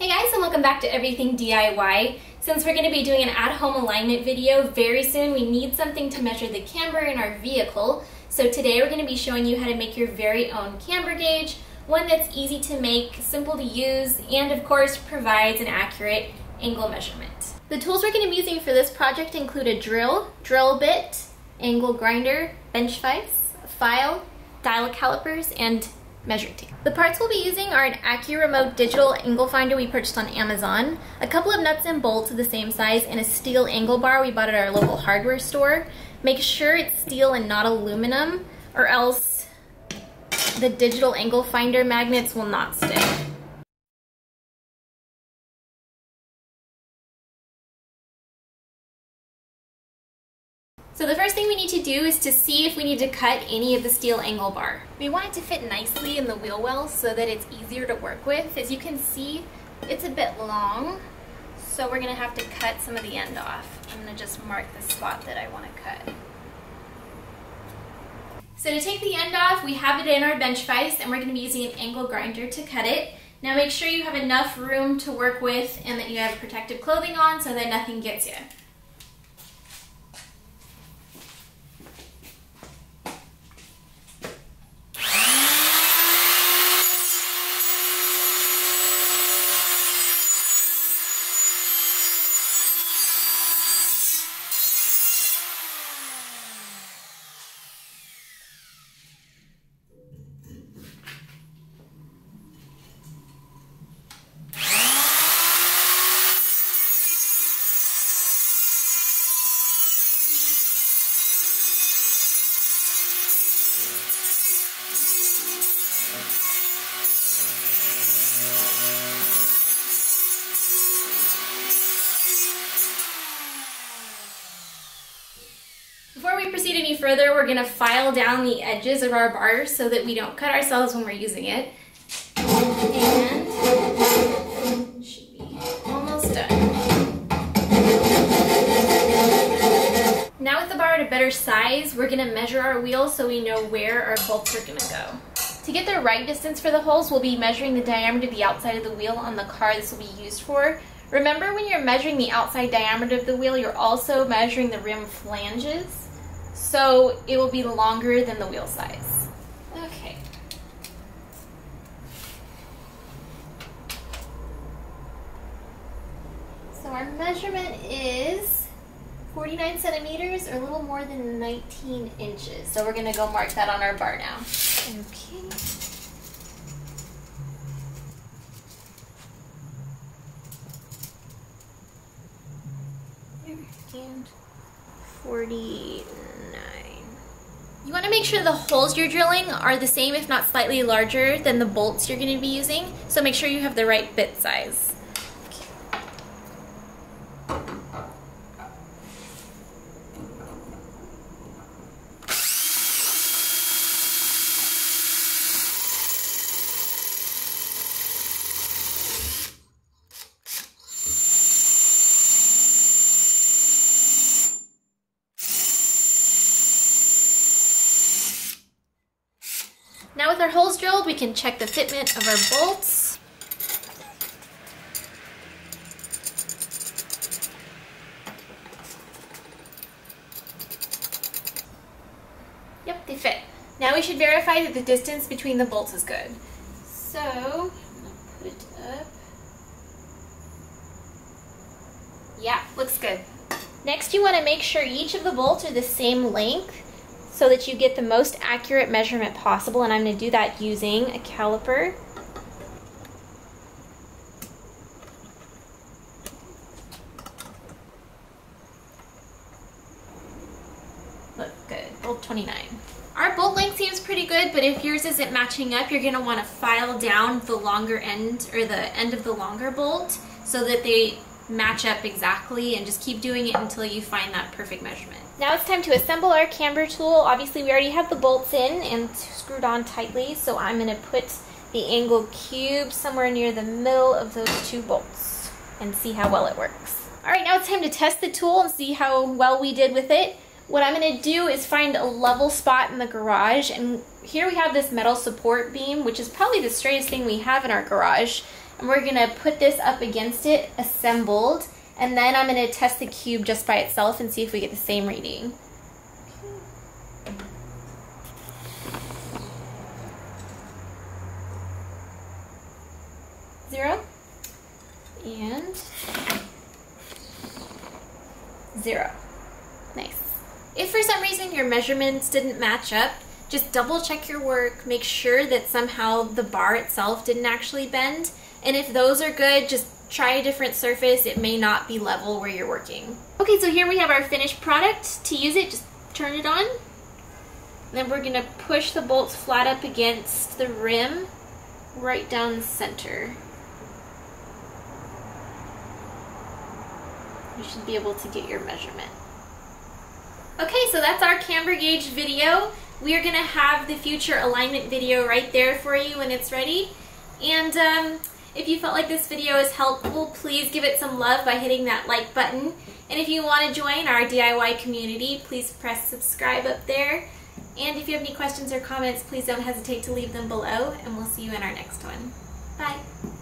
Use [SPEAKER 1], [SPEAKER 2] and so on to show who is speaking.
[SPEAKER 1] Hey guys and welcome back to Everything DIY. Since we're going to be doing an at-home alignment video very soon, we need something to measure the camber in our vehicle. So today we're going to be showing you how to make your very own camber gauge, one that's easy to make, simple to use, and of course provides an accurate angle measurement. The tools we're going to be using for this project include a drill, drill bit, angle grinder, bench vise, file, dial calipers, and measuring tape. The parts we'll be using are an AccuRemote digital angle finder we purchased on Amazon, a couple of nuts and bolts of the same size, and a steel angle bar we bought at our local hardware store. Make sure it's steel and not aluminum, or else the digital angle finder magnets will not stick. So the first thing we need to do is to see if we need to cut any of the steel angle bar. We want it to fit nicely in the wheel well so that it's easier to work with. As you can see, it's a bit long, so we're gonna have to cut some of the end off. I'm gonna just mark the spot that I wanna cut. So to take the end off, we have it in our bench vise and we're gonna be using an angle grinder to cut it. Now make sure you have enough room to work with and that you have protective clothing on so that nothing gets you. Before we proceed any further, we're gonna file down the edges of our bar so that we don't cut ourselves when we're using it. And should be almost done. Now with the bar at a better size, we're gonna measure our wheels so we know where our bolts are gonna go. To get the right distance for the holes, we'll be measuring the diameter of the outside of the wheel on the car this will be used for. Remember when you're measuring the outside diameter of the wheel, you're also measuring the rim flanges so it will be longer than the wheel size. Okay. So our measurement is 49 centimeters or a little more than 19 inches. So we're gonna go mark that on our bar now. Okay. And 49. You want to make sure the holes you're drilling are the same if not slightly larger than the bolts you're going to be using. So make sure you have the right bit size. Now with our holes drilled, we can check the fitment of our bolts. Yep, they fit. Now we should verify that the distance between the bolts is good. So, put up. Yeah, looks good. Next you want to make sure each of the bolts are the same length so that you get the most accurate measurement possible and I'm going to do that using a caliper. Look good, bolt 29. Our bolt length seems pretty good, but if yours isn't matching up, you're going to want to file down the longer end or the end of the longer bolt so that they match up exactly and just keep doing it until you find that perfect measurement. Now it's time to assemble our camber tool. Obviously we already have the bolts in and screwed on tightly, so I'm going to put the angle cube somewhere near the middle of those two bolts and see how well it works. Alright, now it's time to test the tool and see how well we did with it. What I'm going to do is find a level spot in the garage and here we have this metal support beam which is probably the straightest thing we have in our garage and we're gonna put this up against it, assembled, and then I'm gonna test the cube just by itself and see if we get the same reading. Zero, and zero. Nice. If for some reason your measurements didn't match up, just double check your work, make sure that somehow the bar itself didn't actually bend, and if those are good, just try a different surface. It may not be level where you're working. Okay, so here we have our finished product. To use it, just turn it on. Then we're gonna push the bolts flat up against the rim, right down the center. You should be able to get your measurement. Okay, so that's our camber gauge video. We are gonna have the future alignment video right there for you when it's ready. And um, if you felt like this video is helpful, please give it some love by hitting that like button. And if you want to join our DIY community, please press subscribe up there. And if you have any questions or comments, please don't hesitate to leave them below, and we'll see you in our next one. Bye!